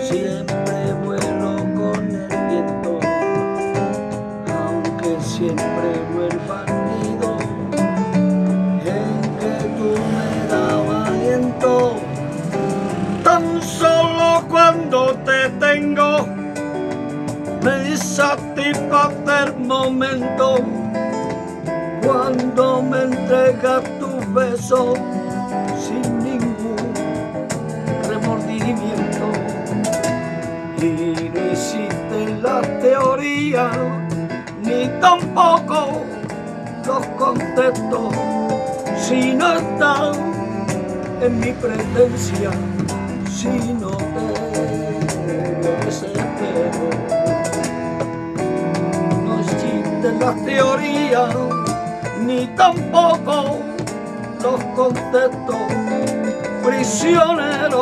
siempre vuelo con el viento, aunque siempre vuelva nido en que tú me dabas aliento. Tan solo cuando te tengo, me satisface el momento cuando me entregas tu beso sin hiciste la teoría ni tampoco los conceptos si no están en mi presencia si no te desespero. No existe la teoría ni tampoco los conceptos prisioneros